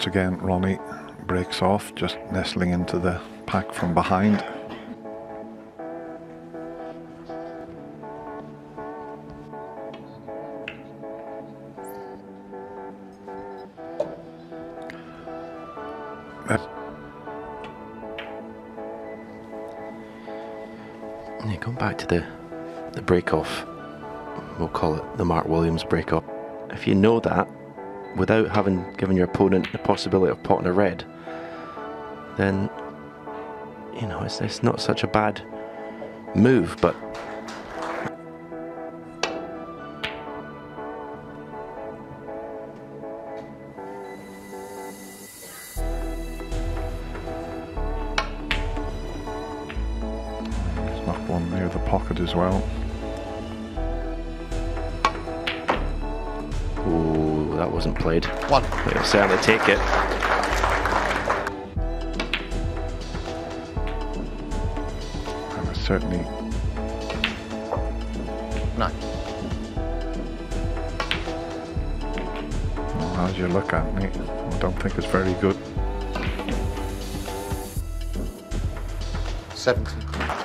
Once again, Ronnie breaks off, just nestling into the pack from behind. Yeah, back to the the break off, we'll call it the Mark Williams break off. If you know that without having given your opponent the possibility of potting a red, then you know it's, it's not such a bad move. But He's knocked one near the pocket as well. ooh, that wasn't played. One. But he'll certainly take it. And it's certainly Nine. well, how's your look at me? I don't think it's very good. Seventy.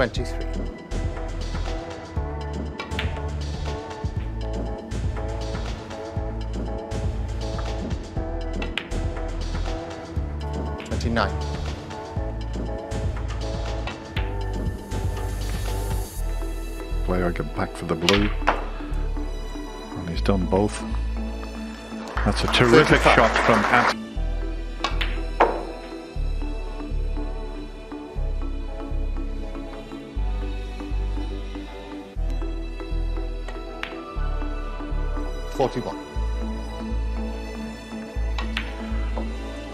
Twenty-three. Twenty-nine. Player get back for the blue. And he's done both. That's a terrific 35. shot from Ant. Forty-one.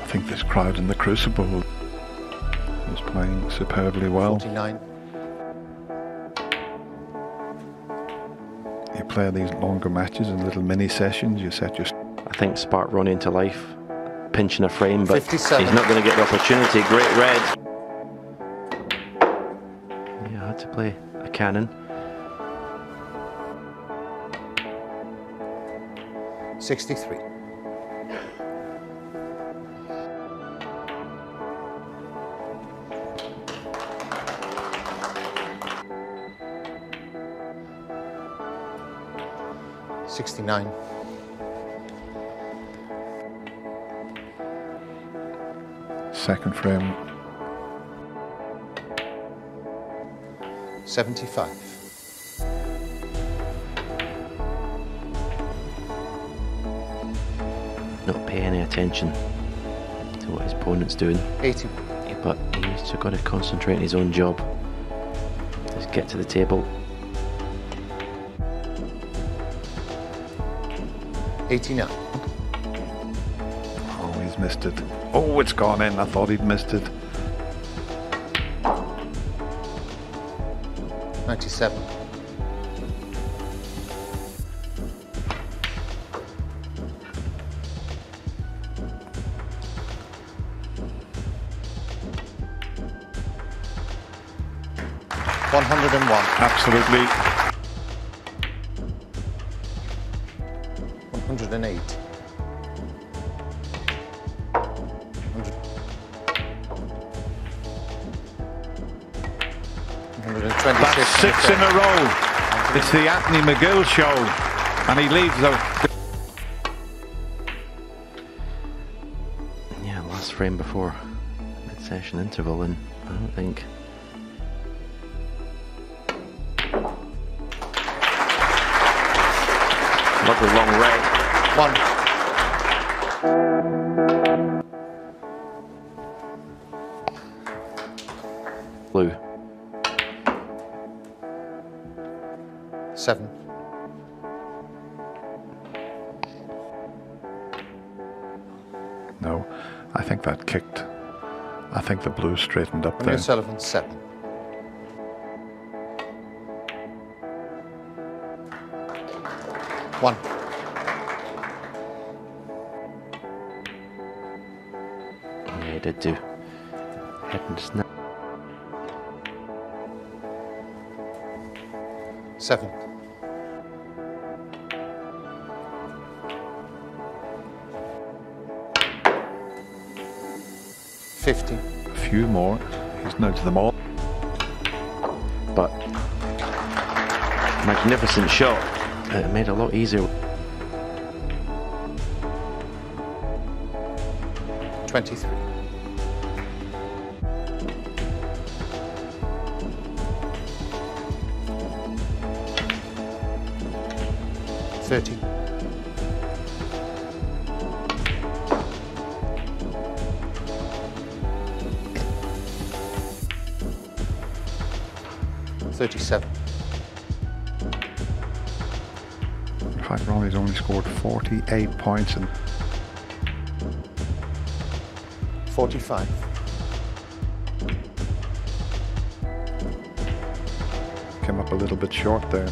I think this crowd in the Crucible is playing superbly well. Forty-nine. You play these longer matches in little mini sessions, you set your I think spark Ronnie into life, pinching a frame, but 57. he's not going to get the opportunity. Great red. Yeah, I had to play a cannon. Sixty-three. Sixty-nine. second frame. Seventy-five. Not pay any attention to what his opponent's doing, Eighty-one. but he's just got to concentrate on his own job. Just get to the table. Eighty-nine. Oh, he's missed it. Oh, it's gone in. I thought he'd missed it. Ninety-seven. One hundred and one. Absolutely. One hundred and eight. Hundred. One hundred and twenty-six. That's six in a row. It's the Anthony McGill show. And he leaves the Yeah, last frame before mid-session interval, and I don't think. Lovely long red. One. Blue. Seven. No, I think that kicked. I think the blue straightened up Ronnie there. O'Sullivan, seven. One. Yeah, he did do. Heading snap. Seven. Fifty. A few more. He's now to them all. But magnificent shot. It made it a lot easier. Twenty-three. Thirty. Thirty-seven. Fact, Ronnie's only scored 48 points and Forty-five. came up a little bit short there.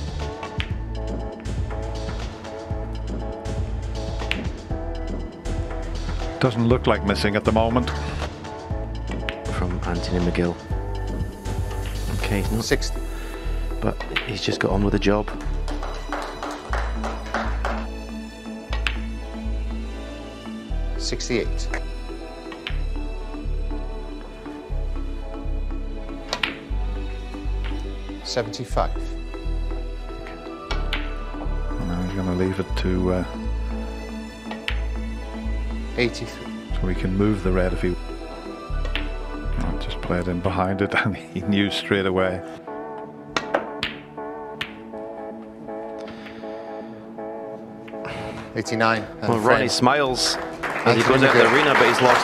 Doesn't look like missing at the moment. from Anthony McGill. Okay, he's not, Sixty. but he's just got on with the job. Sixty-eight. Seventy-five. And now he's going to leave it to uh, Eighty-three. so we can move the red if he. Oh, just played in behind it and he knew straight away. Eighty-nine. Well, Ronnie friend. smiles as he Anthony goes out the arena, but he's lost